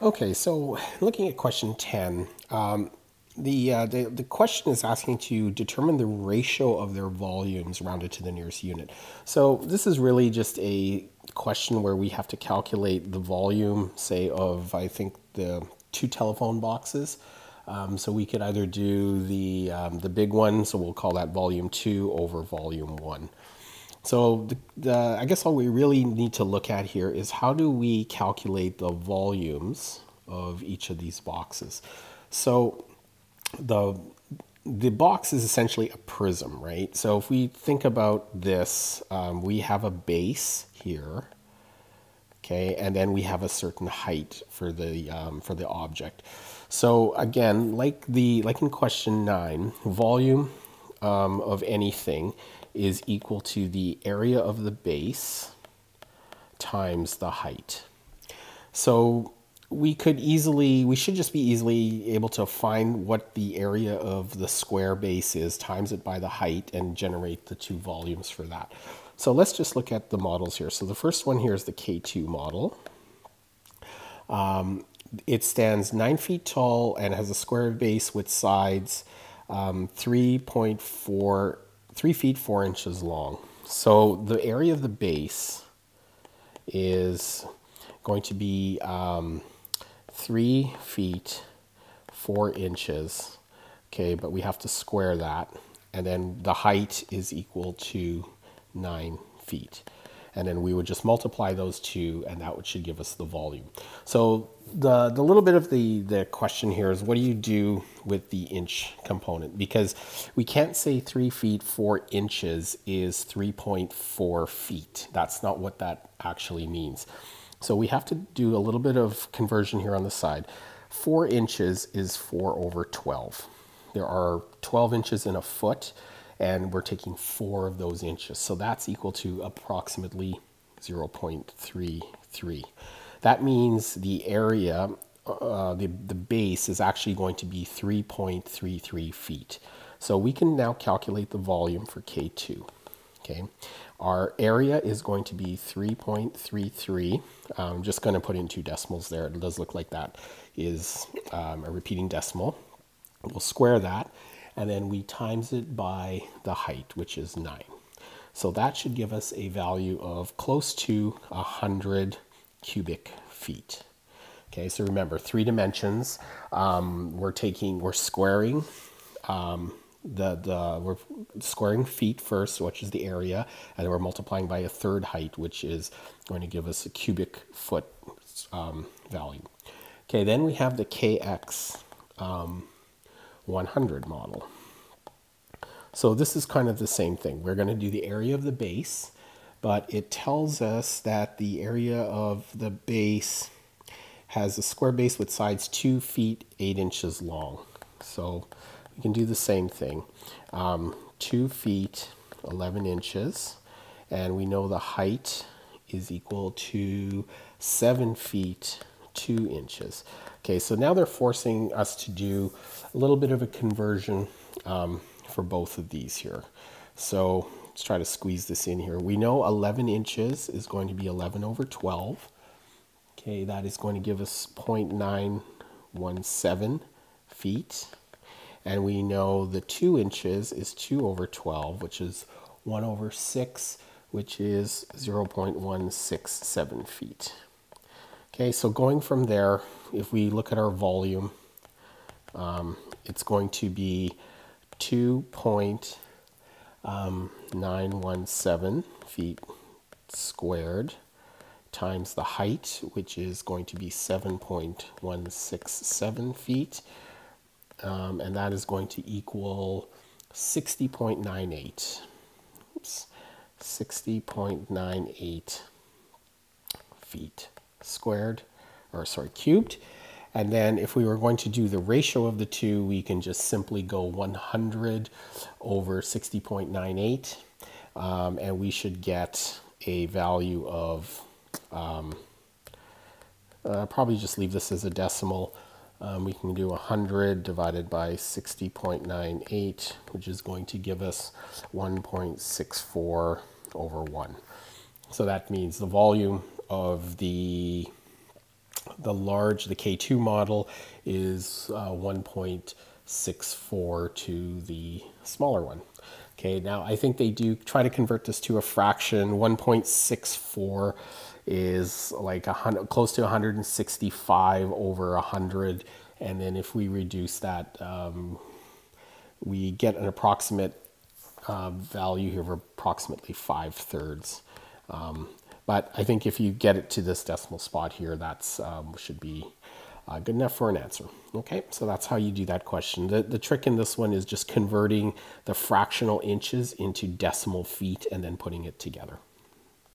Okay, so looking at question 10, um, the, uh, the, the question is asking to determine the ratio of their volumes rounded to the nearest unit. So this is really just a question where we have to calculate the volume, say, of, I think, the two telephone boxes. Um, so we could either do the, um, the big one, so we'll call that volume 2 over volume 1. So the, the, I guess all we really need to look at here is how do we calculate the volumes of each of these boxes. So the the box is essentially a prism, right? So if we think about this, um, we have a base here, okay, and then we have a certain height for the um, for the object. So again, like the like in question nine, volume um, of anything is equal to the area of the base times the height. So we could easily, we should just be easily able to find what the area of the square base is, times it by the height, and generate the two volumes for that. So let's just look at the models here. So the first one here is the K2 model. Um, it stands 9 feet tall and has a square base with sides um, 3.4 3 feet 4 inches long. So the area of the base is going to be um, 3 feet 4 inches. Okay, but we have to square that. And then the height is equal to 9 feet and then we would just multiply those two and that should give us the volume. So the, the little bit of the, the question here is what do you do with the inch component? Because we can't say three feet, four inches is 3.4 feet. That's not what that actually means. So we have to do a little bit of conversion here on the side. Four inches is four over 12. There are 12 inches in a foot and we're taking four of those inches. So that's equal to approximately 0.33. That means the area, uh, the, the base is actually going to be 3.33 feet. So we can now calculate the volume for K2. Okay, our area is going to be 3.33. I'm just going to put in two decimals there. It does look like that is um, a repeating decimal. We'll square that and then we times it by the height, which is 9. So that should give us a value of close to 100 cubic feet. Okay, so remember three dimensions. Um, we're taking, we're squaring um, the, the, we're squaring feet first, which is the area, and we're multiplying by a third height, which is going to give us a cubic foot um, value. Okay, then we have the KX um, 100 model. So this is kind of the same thing. We're going to do the area of the base, but it tells us that the area of the base has a square base with sides 2 feet 8 inches long. So we can do the same thing. Um, 2 feet 11 inches, and we know the height is equal to 7 feet 2 inches. Okay, so now they're forcing us to do a little bit of a conversion um, for both of these here. So let's try to squeeze this in here. We know 11 inches is going to be 11 over 12. Okay, that is going to give us 0.917 feet. And we know the 2 inches is 2 over 12, which is 1 over 6, which is 0.167 feet. Okay, so going from there, if we look at our volume, um, it's going to be 2.917 um, feet squared times the height, which is going to be 7.167 feet, um, and that is going to equal 60.98. 60.98 feet squared, or sorry, cubed. And then if we were going to do the ratio of the two, we can just simply go 100 over 60.98. Um, and we should get a value of, um, uh, probably just leave this as a decimal. Um, we can do 100 divided by 60.98, which is going to give us 1.64 over 1. So that means the volume of the the large, the K2 model is uh, 1.64 to the smaller one. Okay, now I think they do try to convert this to a fraction. 1.64 is like a hundred, close to 165 over 100. And then if we reduce that, um, we get an approximate uh, value here of approximately 5 thirds. Um, but I think if you get it to this decimal spot here, that's um, should be uh, good enough for an answer. Okay, so that's how you do that question. The, the trick in this one is just converting the fractional inches into decimal feet and then putting it together.